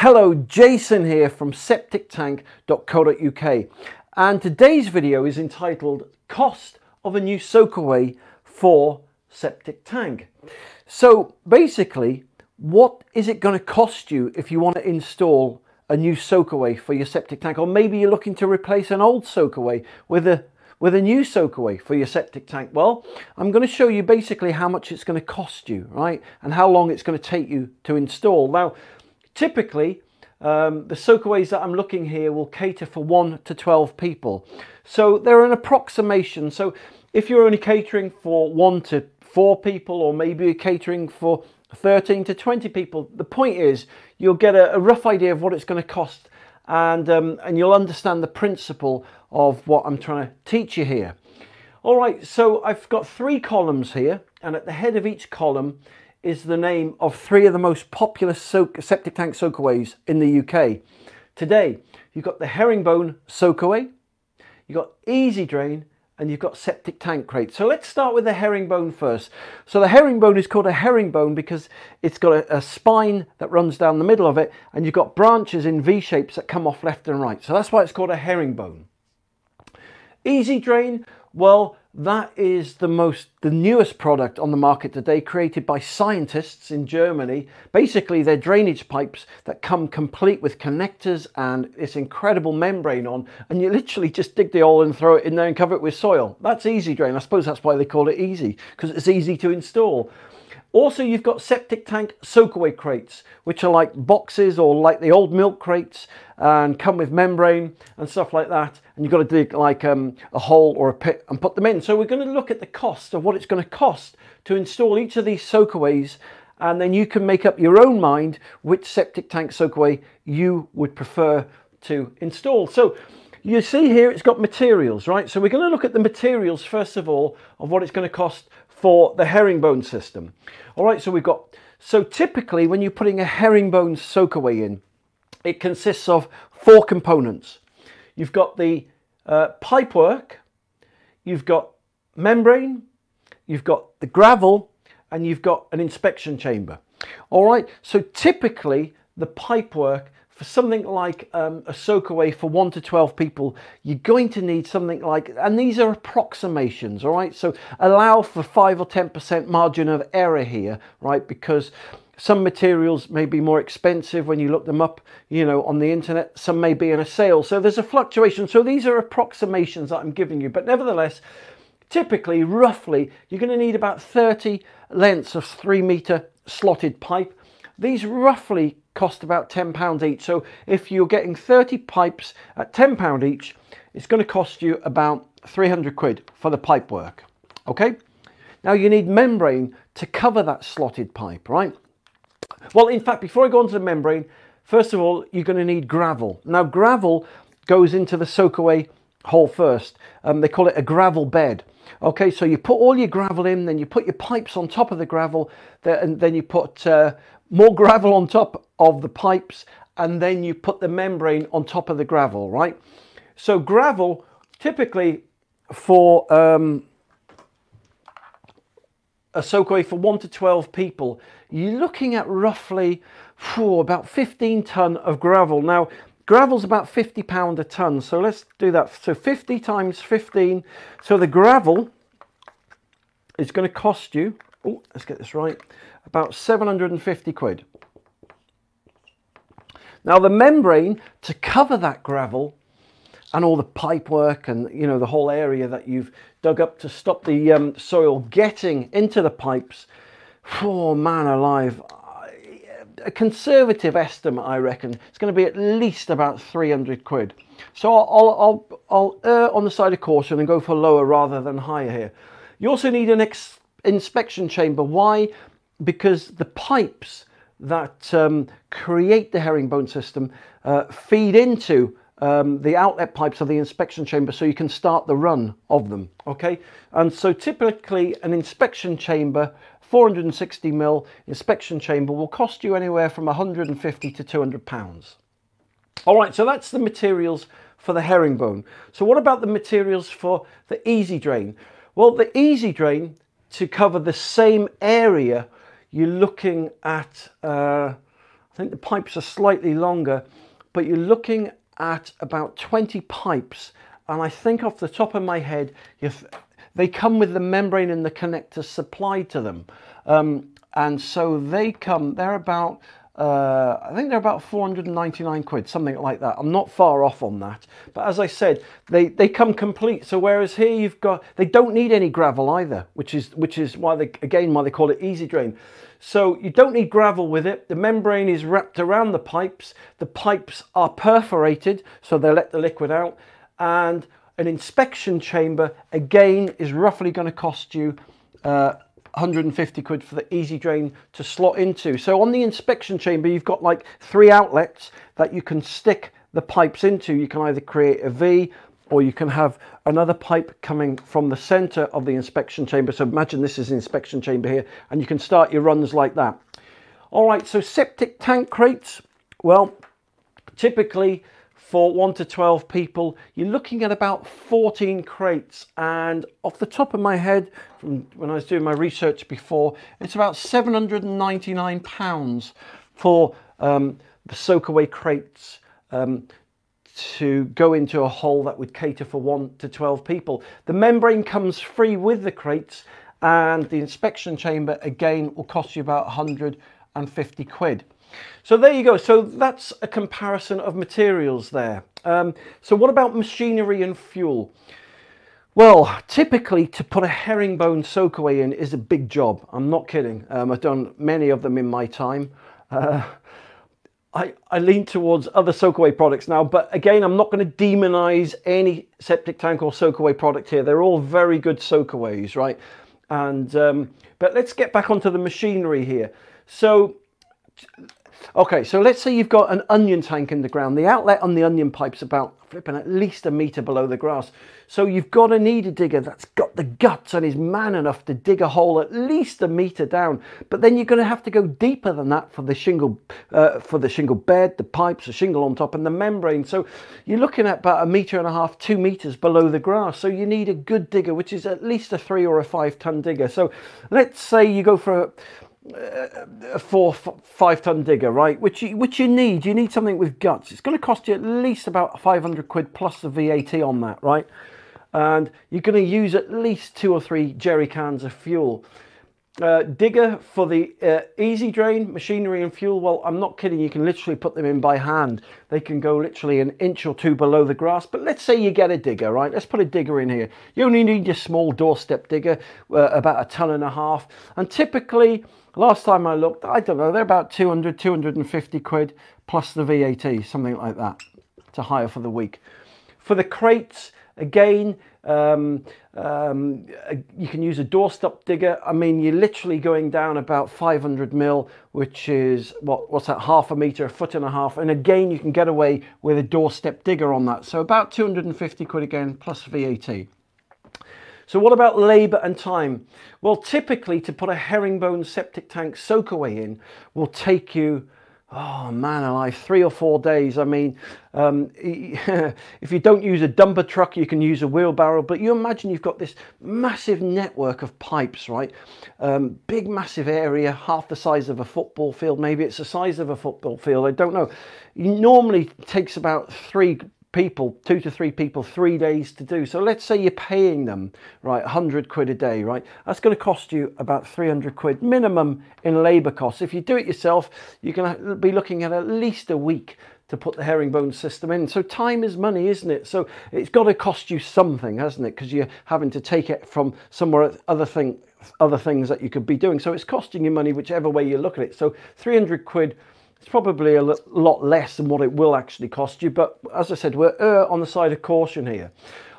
Hello, Jason here from septictank.co.uk and today's video is entitled Cost of a New Soakaway for Septic Tank. So basically, what is it going to cost you if you want to install a new soakaway for your septic tank or maybe you're looking to replace an old soakaway with a with a new soakaway for your septic tank? Well, I'm going to show you basically how much it's going to cost you, right? And how long it's going to take you to install. Now, typically, um, the soakaways that I'm looking here will cater for 1 to 12 people. So they're an approximation. So if you're only catering for 1 to 4 people or maybe you're catering for 13 to 20 people, the point is you'll get a, a rough idea of what it's going to cost and, um, and you'll understand the principle of what I'm trying to teach you here. All right, so I've got three columns here, and at the head of each column is the name of three of the most popular soak, septic tank soakaways in the UK. Today, you've got the herringbone soakaway, you've got easy drain, and you've got septic tank crate. So let's start with the herringbone first. So the herringbone is called a herringbone because it's got a, a, spine that runs down the middle of it and you've got branches in V shapes that come off left and right. So that's why it's called a herringbone. Easy drain, well, that is the most, the newest product on the market today, created by scientists in Germany. Basically, they're drainage pipes that come complete with connectors and this incredible membrane on, and you literally just dig the hole and throw it in there and cover it with soil. That's easy drain. I suppose that's why they call it easy, because it's easy to install. Also, you've got septic tank soakaway crates, which are like boxes or like the old milk crates and come with membrane and stuff like that. And you've got to dig like um, a hole or a pit and put them in. So we're going to look at the cost of what it's going to cost to install each of these soakaways and then you can make up your own mind which septic tank soakaway you would prefer to install. So you see here it's got materials, right? So we're going to look at the materials first of all of what it's going to cost for the herringbone system. All right, so we've got, so typically when you're putting a herringbone soakaway in, it consists of four components. You've got the uh, pipework, you've got membrane, you've got the gravel, and you've got an inspection chamber. All right, so typically the pipework for something like um, a soakaway for 1 to 12 people, you're going to need something like, and these are approximations, all right? So allow for 5 or 10% margin of error here, right? Because some materials may be more expensive when you look them up, you know, on the internet. Some may be in a sale. So there's a fluctuation. So these are approximations that I'm giving you. But nevertheless, typically, roughly, you're going to need about 30 lengths of 3 meter slotted pipe. These roughly cost about £10 each. So if you're getting 30 pipes at £10 each, it's going to cost you about 300 quid for the pipe work. Okay? Now you need membrane to cover that slotted pipe, right? Well, in fact, before I go on to the membrane, first of all, you're going to need gravel. Now, gravel goes into the soakaway hole first. Um, they call it a gravel bed. Okay, so you put all your gravel in, then you put your pipes on top of the gravel, and then you put uh, more gravel on top of the pipes and then you put the membrane on top of the gravel, right? So gravel, typically for um, a soakaway for 1 to 12 people, you're looking at roughly about 15 ton of gravel. Now, gravel's about 50 pound a ton, so let's do that. So 50 times 15, so the gravel is going to cost you, oh, let's get this right, about 750 quid. Now the membrane to cover that gravel and all the pipe work and you know the whole area that you've dug up to stop the um, soil getting into the pipes, oh man alive, a conservative estimate I reckon it's going to be at least about 300 quid. So I'll, I'll, I'll err on the side of caution and go for lower rather than higher here. You also need an inspection chamber. Why? Because the pipes that um, create the herringbone system uh, feed into um, the outlet pipes of the inspection chamber so you can start the run of them okay? And so typically an inspection chamber 460 mil inspection chamber will cost you anywhere from 150 to 200 pounds. All right so that's the materials for the herringbone. So what about the materials for the easy drain? Well the easy drain to cover the same area you're looking at, uh, I think the pipes are slightly longer, but you're looking at about 20 pipes. And I think off the top of my head, they come with the membrane and the connector supplied to them. Um, and so they come, they're about uh, I think they're about 499 quid, something like that. I'm not far off on that. But as I said, they, they come complete. So whereas here you've got, they don't need any gravel either, which is, which is why they, again, why they call it easy drain. So you don't need gravel with it. The membrane is wrapped around the pipes. The pipes are perforated, so they let the liquid out. And an inspection chamber, again, is roughly going to cost you uh, 150 quid for the easy drain to slot into. So on the inspection chamber, you've got like three outlets that you can stick the pipes into. You can either create a V or you can have another pipe coming from the center of the inspection chamber. So imagine this is the inspection chamber here and you can start your runs like that. All right, so septic tank crates. Well, typically for 1 to 12 people, you're looking at about 14 crates. And off the top of my head, from when I was doing my research before, it's about 799 pounds for um, the soakaway crates um, to go into a hole that would cater for 1 to 12 people. The membrane comes free with the crates and the inspection chamber again will cost you about 150 quid. So there you go. So that's a comparison of materials there. Um, so what about machinery and fuel? Well, typically to put a herringbone soakaway in is a big job. I'm not kidding. Um, I've done many of them in my time. Uh, I, I lean towards other soakaway products now, but again, I'm not going to demonize any septic tank or soakaway product here. They're all very good soakaways, right? And um, but let's get back onto the machinery here. So Okay, so let's say you've got an onion tank in the ground. The outlet on the onion pipe's about flipping at least a metre below the grass. So you've got to need a digger that's got the guts and is man enough to dig a hole at least a metre down. But then you're going to have to go deeper than that for the shingle, uh, for the shingle bed, the pipes, the shingle on top and the membrane. So you're looking at about a metre and a half, two metres below the grass. So you need a good digger, which is at least a three or a five ton digger. So let's say you go for a, a four, five ton digger, right? Which you, which you need. You need something with guts. It's going to cost you at least about 500 quid plus the VAT on that, right? And you're going to use at least two or three jerry cans of fuel. Uh, digger for the uh, easy drain, machinery and fuel. Well, I'm not kidding. You can literally put them in by hand. They can go literally an inch or two below the grass. But let's say you get a digger, right? Let's put a digger in here. You only need your small doorstep digger, uh, about a ton and a half. And typically, Last time I looked, I don't know, they're about 200, 250 quid plus the VAT, something like that, to hire for the week. For the crates, again, um, um, you can use a doorstep digger. I mean, you're literally going down about 500 mil, which is, what, what's that, half a metre, a foot and a half. And again, you can get away with a doorstep digger on that. So about 250 quid again, plus VAT. So what about labour and time? Well, typically to put a herringbone septic tank soakaway in will take you, oh man alive, three or four days. I mean, um, if you don't use a dumper truck, you can use a wheelbarrow, but you imagine you've got this massive network of pipes, right? Um, big, massive area, half the size of a football field. Maybe it's the size of a football field. I don't know. It normally takes about three people, two to three people, three days to do. So let's say you're paying them, right, 100 quid a day, right? That's going to cost you about 300 quid minimum in labour costs. If you do it yourself, you're going to be looking at at least a week to put the herringbone system in. So time is money, isn't it? So it's got to cost you something, hasn't it? Because you're having to take it from somewhere other thing, other things that you could be doing. So it's costing you money whichever way you look at it. So 300 quid it's probably a lot less than what it will actually cost you, but as I said, we're uh, on the side of caution here.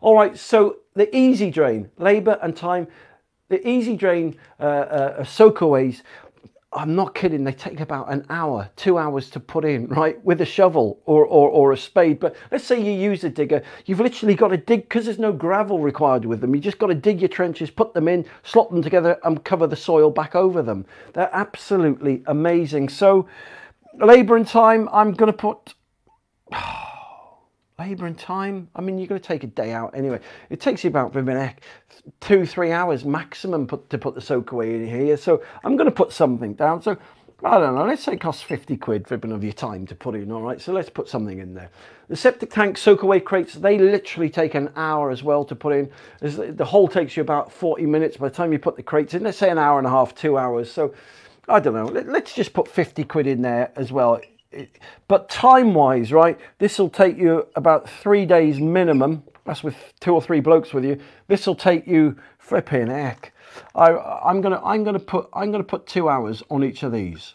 All right, so the easy drain, labour and time. The easy drain uh, uh, soakaways, I'm not kidding, they take about an hour, two hours to put in, right, with a shovel or, or, or a spade. But let's say you use a digger, you've literally got to dig, because there's no gravel required with them, you just got to dig your trenches, put them in, slot them together and cover the soil back over them. They're absolutely amazing. So, labour and time, I'm going to put... labour and time, I mean, you're going to take a day out anyway. It takes you about two, three hours maximum put, to put the soak away in here. So I'm going to put something down. So I don't know, let's say it costs 50 quid for bit of your time to put in, all right? So let's put something in there. The septic tank soak away crates, they literally take an hour as well to put in. The hole takes you about 40 minutes by the time you put the crates in. Let's say an hour and a half, two hours. So I don't know, let's just put 50 quid in there as well. But time-wise, right, this will take you about three days minimum. That's with two or three blokes with you. This will take you flipping heck I, I'm gonna I'm gonna put I'm gonna put two hours on each of these.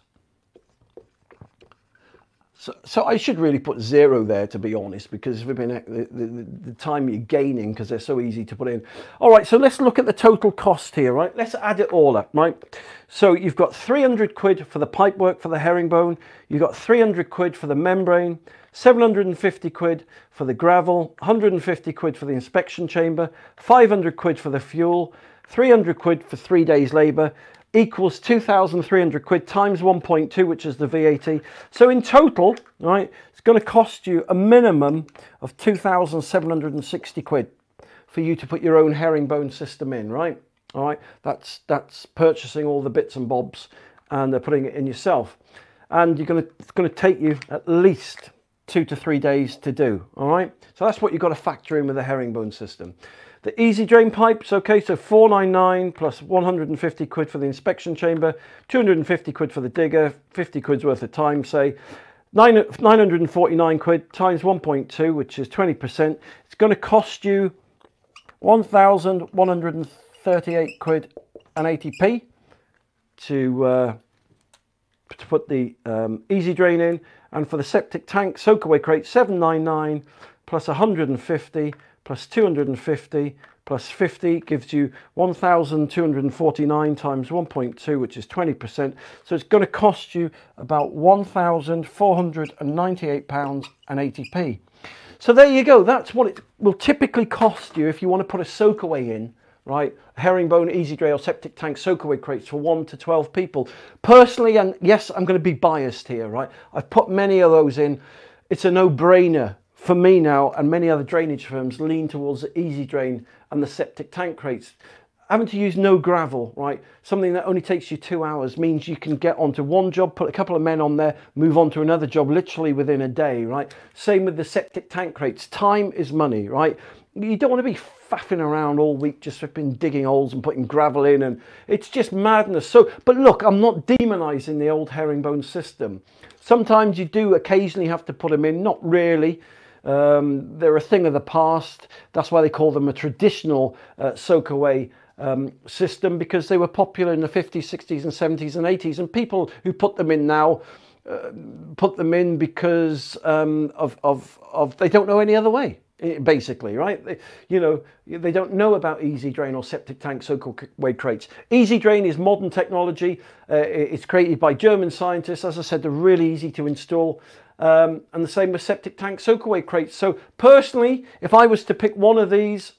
So, so I should really put zero there to be honest, because uh, the, the, the time you're gaining because they're so easy to put in. All right, so let's look at the total cost here, right? Let's add it all up, right? So you've got 300 quid for the pipework for the herringbone, you've got 300 quid for the membrane, 750 quid for the gravel, 150 quid for the inspection chamber, 500 quid for the fuel, 300 quid for three days labour equals 2,300 quid times 1.2, which is the VAT. So in total, right, it's going to cost you a minimum of 2,760 quid for you to put your own herringbone system in, right? All right, that's that's purchasing all the bits and bobs and they're putting it in yourself. And you're going to, it's going to take you at least two to three days to do, all right? So that's what you've got to factor in with the herringbone system. The easy drain pipes, okay, so 499 plus 150 quid for the inspection chamber, 250 quid for the digger, 50 quid's worth of time, say. 949 quid times 1.2, which is 20%. It's going to cost you 1,138 quid and 80p to, uh, to put the um, easy drain in. And for the septic tank, soakaway crate, 799 plus 150 plus 250 plus 50 gives you 1,249 times 1.2, which is 20%. So it's going to cost you about £1,498 and 80p. So there you go. That's what it will typically cost you if you want to put a soakaway in, right? Herringbone, easy drain or septic tank soakaway crates for 1 to 12 people. Personally, and yes, I'm going to be biased here, right? I've put many of those in. It's a no-brainer for me now and many other drainage firms lean towards the easy drain and the septic tank crates having to use no gravel right something that only takes you two hours means you can get onto one job put a couple of men on there move on to another job literally within a day right same with the septic tank crates time is money right you don't want to be faffing around all week just flipping digging holes and putting gravel in and it's just madness so but look i'm not demonizing the old herringbone system sometimes you do occasionally have to put them in not really um, they're a thing of the past. That's why they call them a traditional uh, soak-away um, system because they were popular in the 50s, 60s and 70s and 80s. And people who put them in now uh, put them in because um, of, of, of they don't know any other way basically, right? You know, they don't know about Easy Drain or septic tank soak-away crates. Easy Drain is modern technology. Uh, it's created by German scientists. As I said, they're really easy to install. Um, and the same with septic tank soakaway crates. So personally, if I was to pick one of these,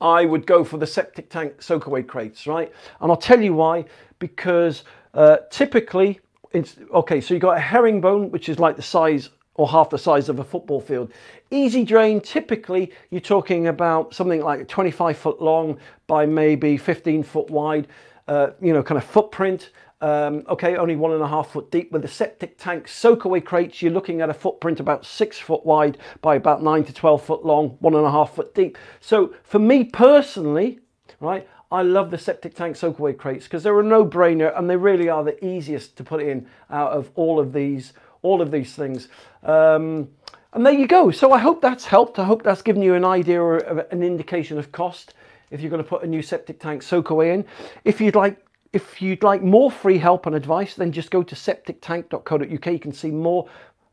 I would go for the septic tank soakaway crates, right? And I'll tell you why, because uh, typically, it's, okay, so you've got a herringbone, which is like the size or half the size of a football field. Easy drain, typically you're talking about something like 25 foot long by maybe 15 foot wide, uh, you know, kind of footprint. Um, okay, only one and a half foot deep with a septic tank soakaway crates. You're looking at a footprint about six foot wide by about nine to 12 foot long, one and a half foot deep. So for me personally, right, I love the septic tank soakaway crates because they're a no-brainer and they really are the easiest to put in out of all of these, all of these things. Um, and there you go. So I hope that's helped. I hope that's given you an idea or an indication of cost if you're going to put a new septic tank soakaway in. If you'd like if you'd like more free help and advice, then just go to septictank.co.uk. You can see more,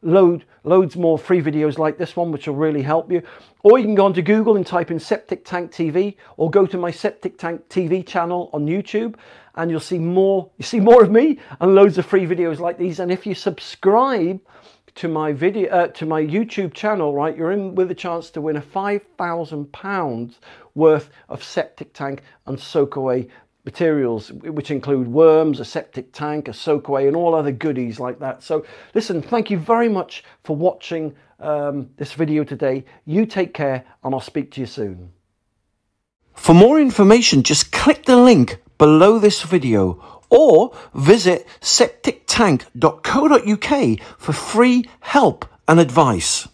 load, loads more free videos like this one, which will really help you. Or you can go onto Google and type in Septic Tank TV, or go to my Septic Tank TV channel on YouTube, and you'll see more. You see more of me and loads of free videos like these. And if you subscribe to my video, uh, to my YouTube channel, right, you're in with a chance to win a five thousand pounds worth of septic tank and soak away materials, which include worms, a septic tank, a soakaway, and all other goodies like that. So listen, thank you very much for watching um, this video today. You take care, and I'll speak to you soon. For more information, just click the link below this video or visit septictank.co.uk for free help and advice.